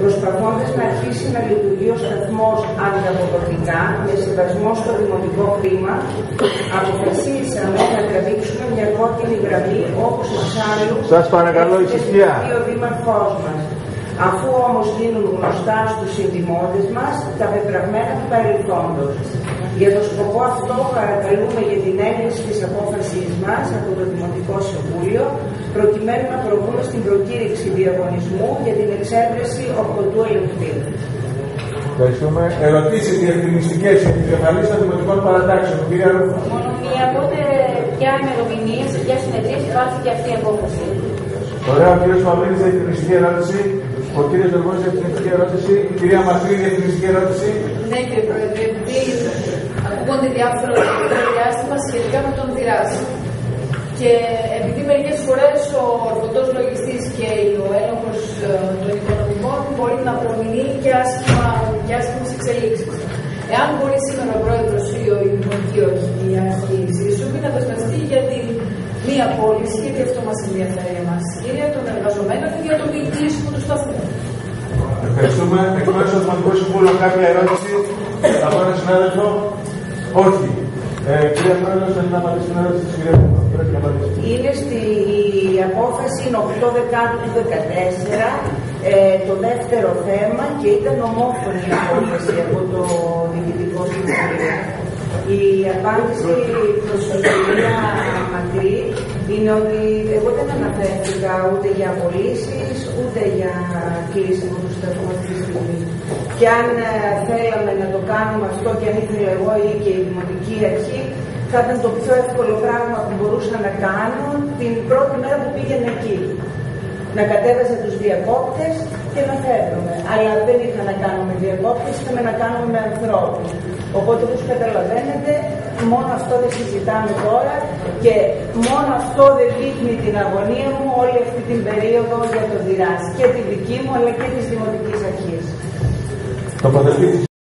προσπαθώντας να αρχίσει να λειτουργεί ο σταθμός ανταποδοτικά με σεβασμό στο δημοτικό κλίμα, αποφασίσαμε να τραβήξουμε μια κόκκινη γραμμή όπως εξάλλου Σας παρακαλώ, ησυχία. ο δήμαρχός μας. Αφού όμως γίνουν γνωστά στους συνδημότες μας τα πεπραγμένα του παρελθόντος. Για τον σκοπό αυτό παρακαλούμε για την έγκριση της απόφασής μας από το Δημοτικό Συμβούλιο προκειμένου να προβούμε στην προκήρυξη διαγωνισμού για την εξέβρεση ορκωτού ελεγχτή. Ευχαριστούμε. Ερωτήσεις διευκρινιστικές επικεφαλής των δημοτικών παρατάξεων. Κυρία Ρούφα. Μόνο μία, οπότε ποια ημερομηνία, σε ποια συνεδρία υπάρχει και αυτή η απόφαση. Ωραία, ο κύριος Παυλίδης διευκρινιστική ερώτηση. Ο κύριος Δεργός διευκρινιστική ερώτηση. Η κυρία Μαρτύρη διευκρινιστική ερώτηση. Ναι, κύριε Πρόεδρε, επειδή ακούγονται διάφορα τελευταίο διάστημα σχετικά με τον δράση. Και επειδή μερικές φορές ο ορθωτό λογιστή και ο έλεγχο των οικονομικών μπορεί να προμηνεί και άσχημα και άσχημε εξελίξει. Εάν μπορεί σήμερα ο πρόεδρο ή ο δημοτική όχι η αρχή ΣΥΣΟΥΜ να δεσμευτεί για την μία πώληση, γιατί αυτό μα ενδιαφέρει εμά, κύριε, των εργαζομένων και για το μη κλείσιμο του σταθμού. Ευχαριστούμε. Εκ μέρους του Δημοτικού Συμβούλου κάποια ερώτηση από έναν συνάδελφο. Όχι. Ε, κυρία Πρόεδρε, θέλει να απαντήσει την ερώτηση της κυρίας Ρούφα. Πρέπει να απαντήσει. Είναι στη η απόφαση είναι 8 Δεκάτου του 2014, ε, το δεύτερο θέμα και ήταν ομόφωνη η απόφαση από το Διοικητικό Συμβούλιο. Η απάντηση προς την κυρία Μακρύ είναι ότι εγώ δεν αναφέρθηκα ούτε για απολύσεις, ούτε για κλείσιμο τους σταθμού αυτή τη στιγμή. Και αν ε, θέλαμε να το κάνουμε αυτό και αν ήθελα εγώ ή και η Δημοτική Αρχή, θα ήταν το πιο εύκολο πράγμα που μπορούσα να κάνω την πρώτη μέρα που πήγαινε εκεί. Να κατέβαζα τους διακόπτες και να φεύγουμε. Αλλά δεν είχα να κάνω με διακόπτες, είχαμε να κάνουμε με ανθρώπους. Οπότε όπως καταλαβαίνετε, μόνο αυτό δεν συζητάμε τώρα και μόνο αυτό δεν δείχνει την αγωνία μου όλη αυτή την περίοδο για το ΔΙΡΑΣ. Και τη δική μου αλλά και της Δημοτικής Αρχής. Τοποθετήσεις.